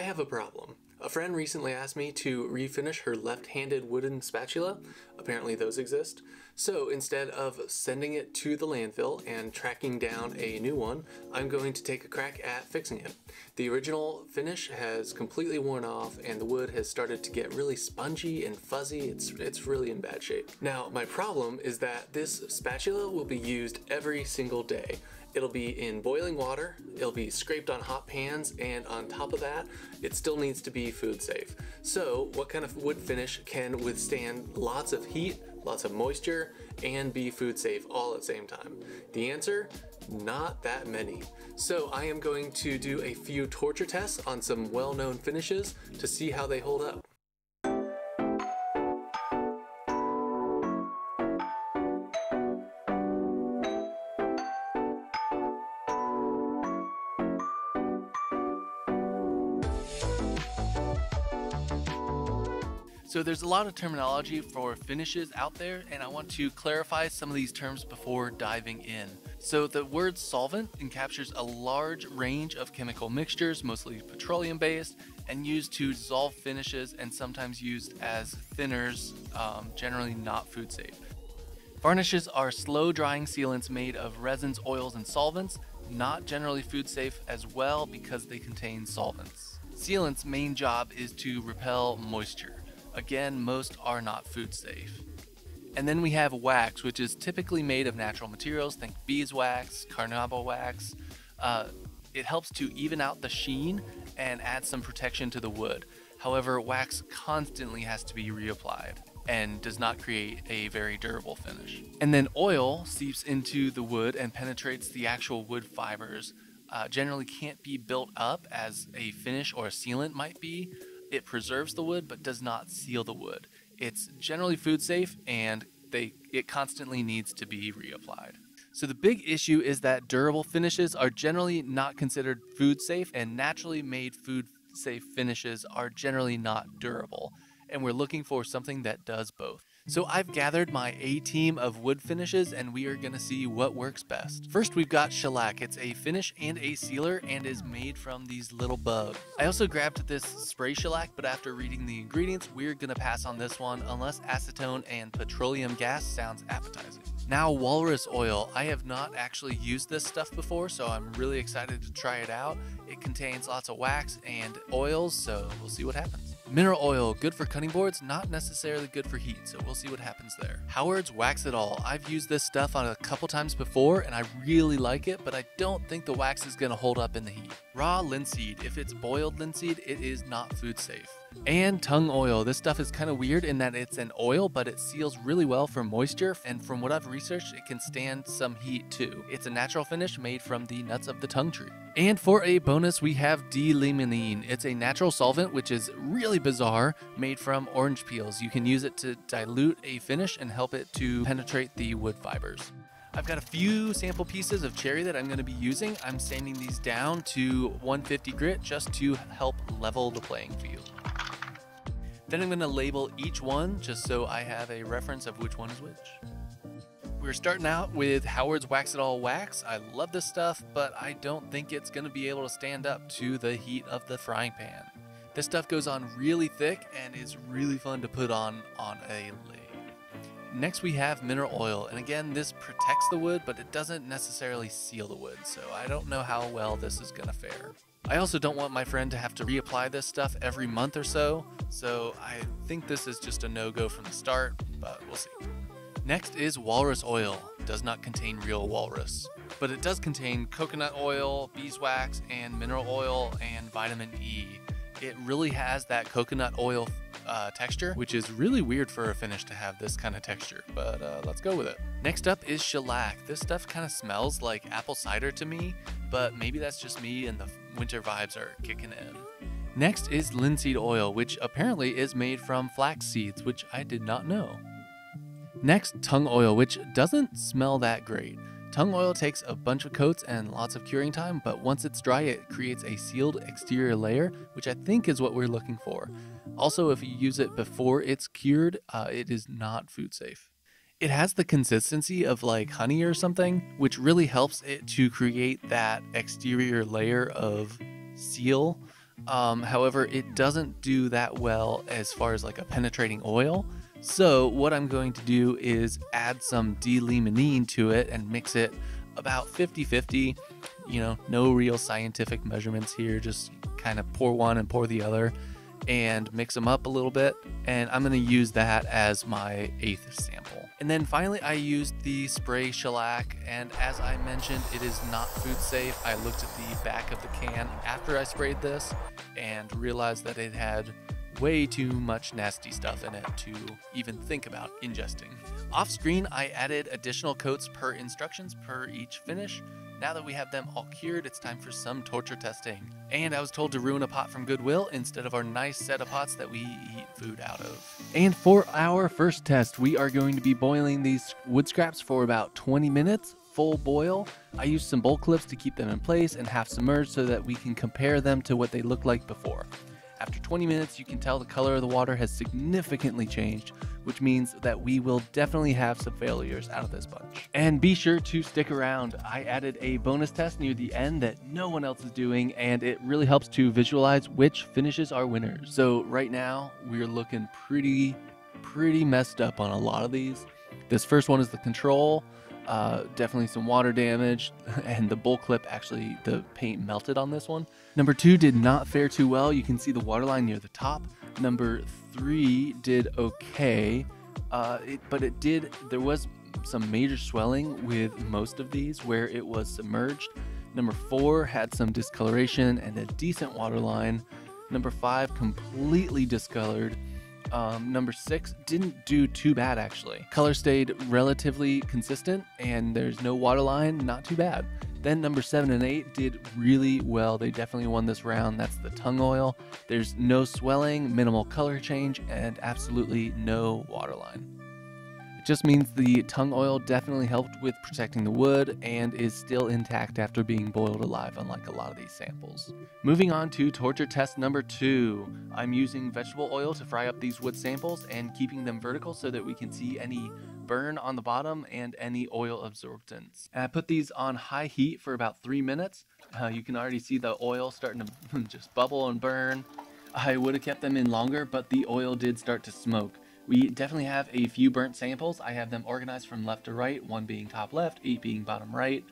I have a problem. A friend recently asked me to refinish her left-handed wooden spatula. Apparently those exist. So instead of sending it to the landfill and tracking down a new one, I'm going to take a crack at fixing it. The original finish has completely worn off and the wood has started to get really spongy and fuzzy. It's, it's really in bad shape. Now, my problem is that this spatula will be used every single day. It'll be in boiling water, it'll be scraped on hot pans, and on top of that, it still needs to be food safe. So, what kind of wood finish can withstand lots of heat, lots of moisture, and be food safe all at the same time? The answer? Not that many. So, I am going to do a few torture tests on some well known finishes to see how they hold up. So there's a lot of terminology for finishes out there, and I want to clarify some of these terms before diving in. So the word solvent encaptures a large range of chemical mixtures, mostly petroleum based, and used to dissolve finishes and sometimes used as thinners, um, generally not food safe. Varnishes are slow drying sealants made of resins, oils, and solvents, not generally food safe as well because they contain solvents. Sealants' main job is to repel moisture. Again, most are not food safe. And then we have wax, which is typically made of natural materials. Think beeswax, carnauba wax. Uh, it helps to even out the sheen and add some protection to the wood. However, wax constantly has to be reapplied and does not create a very durable finish. And then oil seeps into the wood and penetrates the actual wood fibers. Uh, generally can't be built up as a finish or a sealant might be, it preserves the wood but does not seal the wood. It's generally food safe and they it constantly needs to be reapplied. So the big issue is that durable finishes are generally not considered food safe and naturally made food safe finishes are generally not durable and we're looking for something that does both. So I've gathered my A team of wood finishes and we are going to see what works best. First we've got shellac. It's a finish and a sealer and is made from these little bugs. I also grabbed this spray shellac but after reading the ingredients we're going to pass on this one unless acetone and petroleum gas sounds appetizing. Now walrus oil. I have not actually used this stuff before so I'm really excited to try it out. It contains lots of wax and oils so we'll see what happens. Mineral oil, good for cutting boards, not necessarily good for heat, so we'll see what happens there. Howard's Wax It All. I've used this stuff on a couple times before and I really like it, but I don't think the wax is to hold up in the heat. Raw linseed. If it's boiled linseed, it is not food safe. And tung oil. This stuff is kind of weird in that it's an oil, but it seals really well for moisture, and from what I've researched, it can stand some heat too. It's a natural finish made from the nuts of the tung tree. And for a bonus, we have D-limonene. It's a natural solvent, which is really bizarre, made from orange peels. You can use it to dilute a finish and help it to penetrate the wood fibers. I've got a few sample pieces of cherry that I'm going to be using. I'm sanding these down to 150 grit just to help level the playing field. Then I'm going to label each one just so I have a reference of which one is which. We're starting out with Howard's Wax It All Wax. I love this stuff, but I don't think it's going to be able to stand up to the heat of the frying pan. This stuff goes on really thick and is really fun to put on on a lid. Next we have mineral oil, and again this protects the wood, but it doesn't necessarily seal the wood, so I don't know how well this is going to fare. I also don't want my friend to have to reapply this stuff every month or so, so I think this is just a no-go from the start, but we'll see. Next is walrus oil. Does not contain real walrus, but it does contain coconut oil, beeswax, and mineral oil, and vitamin E. It really has that coconut oil uh, texture, which is really weird for a finish to have this kind of texture, but uh, let's go with it. Next up is shellac. This stuff kind of smells like apple cider to me, but maybe that's just me and the winter vibes are kicking in. Next is linseed oil, which apparently is made from flax seeds, which I did not know. Next, tung oil, which doesn't smell that great. Tung oil takes a bunch of coats and lots of curing time, but once it's dry, it creates a sealed exterior layer, which I think is what we're looking for. Also, if you use it before it's cured, uh, it is not food safe. It has the consistency of like honey or something, which really helps it to create that exterior layer of seal Um, however, it doesn't do that well as far as like a penetrating oil. So what I'm going to do is add some D-limonene to it and mix it about 50-50. You know, no real scientific measurements here, just kind of pour one and pour the other and mix them up a little bit. And I'm going to use that as my eighth sample. And then finally, I used the spray shellac. And as I mentioned, it is not food safe. I looked at the back of the can after I sprayed this and realized that it had way too much nasty stuff in it to even think about ingesting. Off screen, I added additional coats per instructions per each finish. Now that we have them all cured, it's time for some torture testing. And I was told to ruin a pot from Goodwill instead of our nice set of pots that we eat food out of. And for our first test, we are going to be boiling these wood scraps for about 20 minutes full boil. I used some bowl clips to keep them in place and half submerged so that we can compare them to what they looked like before. After 20 minutes, you can tell the color of the water has significantly changed, which means that we will definitely have some failures out of this bunch. And be sure to stick around. I added a bonus test near the end that no one else is doing, and it really helps to visualize which finishes are winners. So right now, we're looking pretty, pretty messed up on a lot of these. This first one is the control. Uh, definitely some water damage, and the bowl clip actually, the paint melted on this one. Number two did not fare too well. You can see the waterline near the top. Number three did okay, uh, it, but it did, there was some major swelling with most of these where it was submerged. Number four had some discoloration and a decent waterline. Number five completely discolored. Um, number six didn't do too bad actually. Color stayed relatively consistent and there's no waterline, not too bad. Then number seven and eight did really well. They definitely won this round. That's the tung oil. There's no swelling, minimal color change, and absolutely no waterline. It just means the tung oil definitely helped with protecting the wood and is still intact after being boiled alive, unlike a lot of these samples. Moving on to torture test number two. I'm using vegetable oil to fry up these wood samples and keeping them vertical so that we can see any burn on the bottom and any oil absorbance. And I put these on high heat for about three minutes. Uh, you can already see the oil starting to just bubble and burn. I would have kept them in longer, but the oil did start to smoke. We definitely have a few burnt samples. I have them organized from left to right, one being top left, eight being bottom right.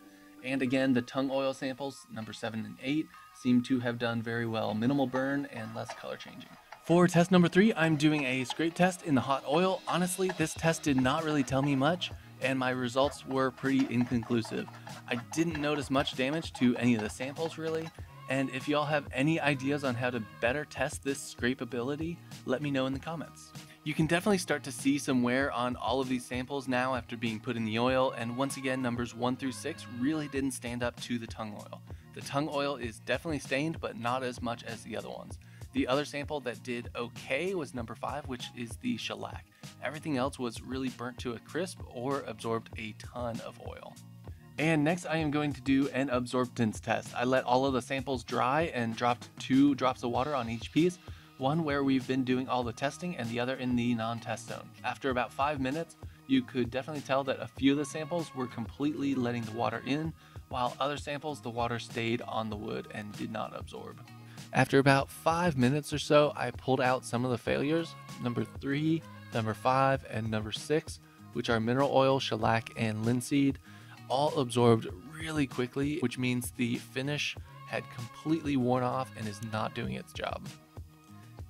And again, the tung oil samples, number seven and eight, seem to have done very well. Minimal burn and less color changing. For test number three, I'm doing a scrape test in the hot oil. Honestly, this test did not really tell me much, and my results were pretty inconclusive. I didn't notice much damage to any of the samples really, and if y'all have any ideas on how to better test this scrape ability, let me know in the comments. You can definitely start to see some wear on all of these samples now after being put in the oil, and once again, numbers 1 through 6 really didn't stand up to the tung oil. The tung oil is definitely stained, but not as much as the other ones. The other sample that did okay was number 5, which is the shellac. Everything else was really burnt to a crisp or absorbed a ton of oil. And next I am going to do an absorbance test. I let all of the samples dry and dropped two drops of water on each piece one where we've been doing all the testing and the other in the non-test zone. After about five minutes, you could definitely tell that a few of the samples were completely letting the water in, while other samples the water stayed on the wood and did not absorb. After about five minutes or so, I pulled out some of the failures, number three, number five, and number six, which are mineral oil, shellac, and linseed, all absorbed really quickly, which means the finish had completely worn off and is not doing its job.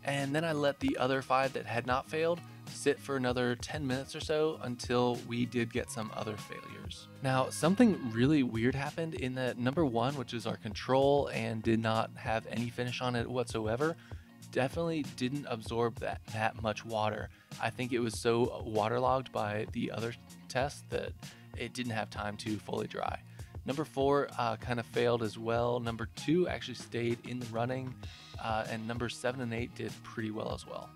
And then I let the other five that had not failed sit for another 10 minutes or so until we did get some other failures. Now, something really weird happened in that number one, which is our control and did not have any finish on it whatsoever, definitely didn't absorb that, that much water. I think it was so waterlogged by the other test that it didn't have time to fully dry. Number four uh, kind of failed as well. Number two actually stayed in the running, uh, and number seven and eight did pretty well as well.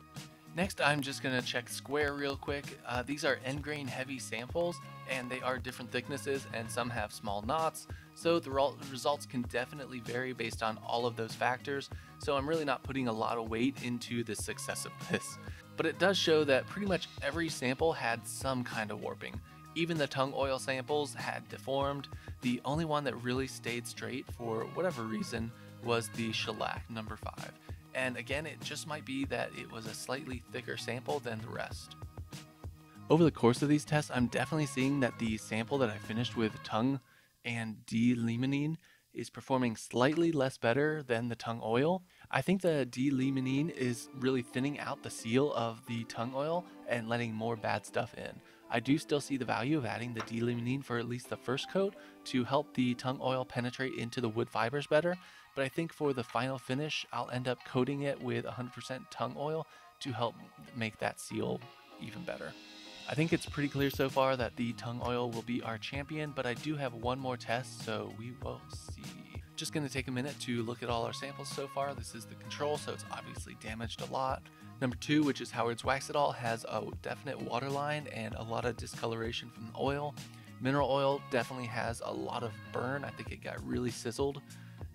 Next, I'm just gonna check square real quick. Uh, these are end grain heavy samples, and they are different thicknesses, and some have small knots, so the results can definitely vary based on all of those factors. So I'm really not putting a lot of weight into the success of this. But it does show that pretty much every sample had some kind of warping. Even the tung oil samples had deformed. The only one that really stayed straight for whatever reason was the shellac number 5. And again, it just might be that it was a slightly thicker sample than the rest. Over the course of these tests, I'm definitely seeing that the sample that I finished with tung and D-limonene is performing slightly less better than the tung oil. I think the D-limonene is really thinning out the seal of the tung oil and letting more bad stuff in. I do still see the value of adding the D-limonene for at least the first coat to help the tung oil penetrate into the wood fibers better, but I think for the final finish, I'll end up coating it with 100% tung oil to help make that seal even better. I think it's pretty clear so far that the tung oil will be our champion, but I do have one more test, so we will see. Just going to take a minute to look at all our samples so far. This is the control, so it's obviously damaged a lot. Number two, which is Howard's Wax-It-All, has a definite waterline and a lot of discoloration from the oil. Mineral oil definitely has a lot of burn. I think it got really sizzled.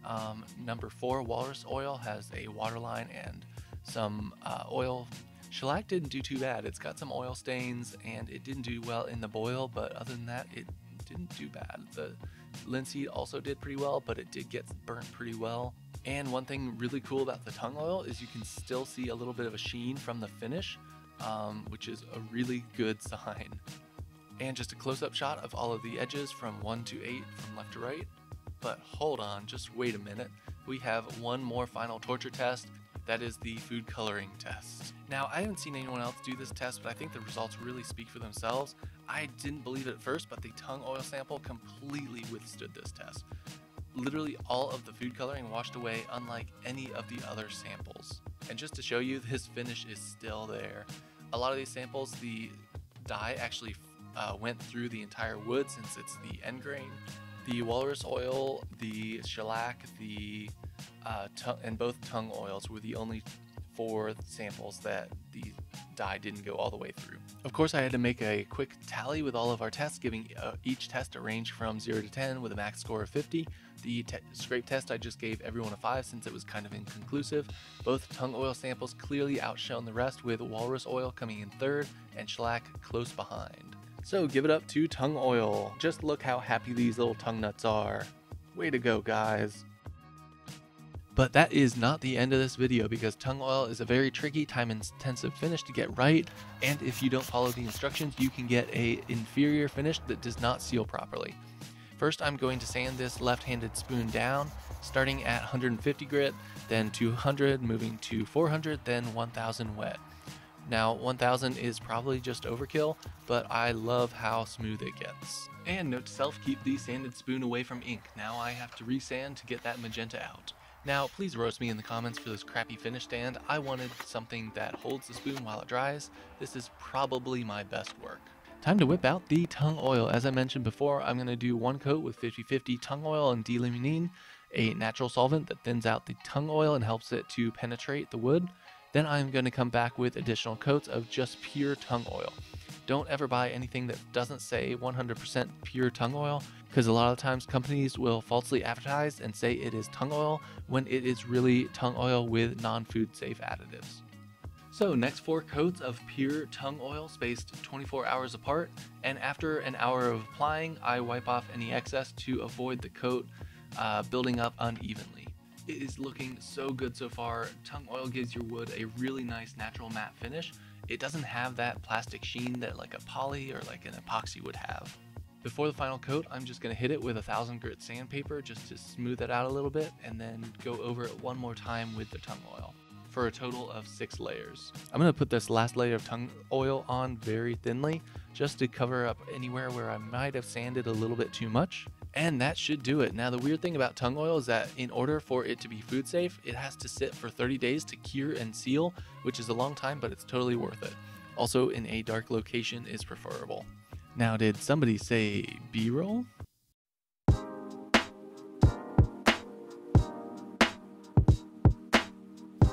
Um, number four, Walrus Oil, has a waterline and some uh, oil Shellac didn't do too bad. It's got some oil stains and it didn't do well in the boil, but other than that, it didn't do bad. The linseed also did pretty well, but it did get burnt pretty well. And one thing really cool about the tung oil is you can still see a little bit of a sheen from the finish, um, which is a really good sign. And just a close-up shot of all of the edges from 1 to 8 from left to right. But hold on, just wait a minute. We have one more final torture test, that is the food coloring test. Now, I haven't seen anyone else do this test, but I think the results really speak for themselves. I didn't believe it at first, but the tung oil sample completely withstood this test. Literally all of the food coloring washed away, unlike any of the other samples. And just to show you, this finish is still there. A lot of these samples, the dye actually uh, went through the entire wood since it's the end grain. The walrus oil, the shellac, the uh, and both tung oils were the only four samples that the dye didn't go all the way through. Of course, I had to make a quick tally with all of our tests, giving uh, each test a range from 0 to 10 with a max score of 50. The te scrape test I just gave everyone a 5 since it was kind of inconclusive. Both tung oil samples clearly outshone the rest, with walrus oil coming in third and shellac close behind. So give it up to Tung oil. Just look how happy these little tung nuts are. Way to go, guys. But that is not the end of this video because tung oil is a very tricky time intensive finish to get right and if you don't follow the instructions you can get a inferior finish that does not seal properly. First I'm going to sand this left-handed spoon down starting at 150 grit, then 200, moving to 400, then 1000 wet. Now 1000 is probably just overkill, but I love how smooth it gets. And note to self, keep the sanded spoon away from ink. Now I have to resand to get that magenta out. Now, please roast me in the comments for this crappy finish stand. I wanted something that holds the spoon while it dries. This is probably my best work. Time to whip out the tung oil. As I mentioned before, I'm going to do one coat with 50-50 tung oil and D-limonene, a natural solvent that thins out the tung oil and helps it to penetrate the wood. Then I'm going to come back with additional coats of just pure tung oil. Don't ever buy anything that doesn't say 100% pure tung oil because a lot of times companies will falsely advertise and say it is tung oil when it is really tung oil with non-food safe additives. So next four coats of pure tung oil spaced 24 hours apart and after an hour of applying I wipe off any excess to avoid the coat uh, building up unevenly. It is looking so good so far. Tung oil gives your wood a really nice natural matte finish. It doesn't have that plastic sheen that like a poly or like an epoxy would have. Before the final coat, I'm just going to hit it with a 1000 grit sandpaper just to smooth it out a little bit and then go over it one more time with the tung oil for a total of six layers. I'm going to put this last layer of tung oil on very thinly just to cover up anywhere where I might have sanded a little bit too much. And that should do it. Now, the weird thing about tung oil is that in order for it to be food safe, it has to sit for 30 days to cure and seal, which is a long time, but it's totally worth it. Also, in a dark location is preferable. Now, did somebody say B roll?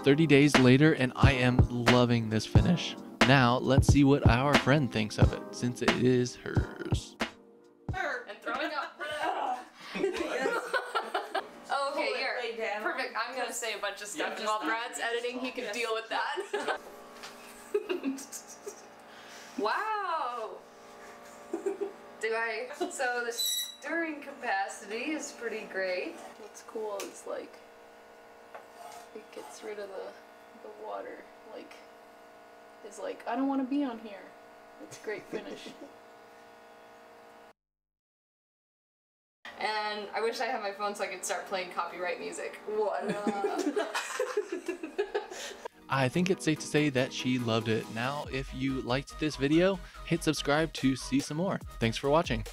Thirty days later, and I am loving this finish. Now, let's see what our friend thinks of it, since it is hers. Gonna say a bunch of stuff, and while Brad's editing, he can deal with that. wow. Do I? So the stirring capacity is pretty great. What's cool is like it gets rid of the, the water. Like, is like, I don't want to be on here. It's a great finish. and I wish I had my phone so I could start playing copyright music. What? I think it's safe to say that she loved it. Now, if you liked this video, hit subscribe to see some more. Thanks for watching.